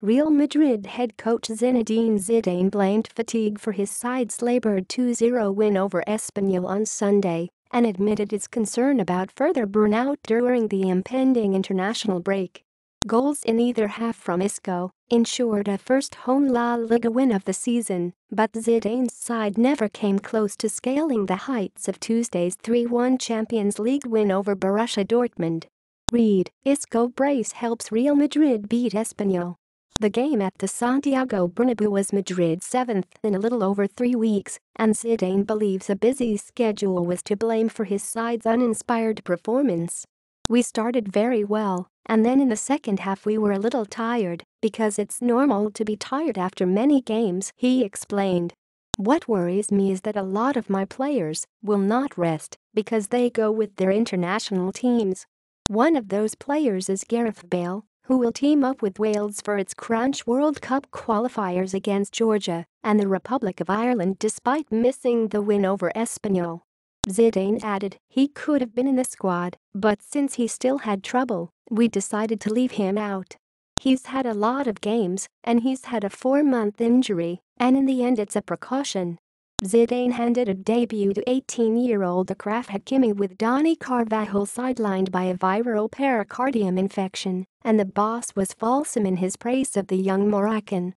Real Madrid head coach Zinedine Zidane blamed fatigue for his side's labored 2-0 win over Espanyol on Sunday and admitted his concern about further burnout during the impending international break. Goals in either half from Isco ensured a first home La Liga win of the season, but Zidane's side never came close to scaling the heights of Tuesday's 3-1 Champions League win over Borussia Dortmund. Read, Isco brace helps Real Madrid beat Espanyol. The game at the Santiago Bernabeu was Madrid's seventh in a little over three weeks, and Zidane believes a busy schedule was to blame for his side's uninspired performance. We started very well, and then in the second half we were a little tired, because it's normal to be tired after many games, he explained. What worries me is that a lot of my players will not rest because they go with their international teams. One of those players is Gareth Bale, who will team up with Wales for its Crunch World Cup qualifiers against Georgia and the Republic of Ireland despite missing the win over Espanyol. Zidane added he could have been in the squad, but since he still had trouble, we decided to leave him out. He's had a lot of games, and he's had a four-month injury, and in the end it's a precaution. Zidane handed a debut to 18-year-old Achraf Hakimi with Dani Carvajal sidelined by a viral pericardium infection, and the boss was fulsome in his praise of the young Moroccan.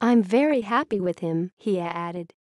I'm very happy with him, he added.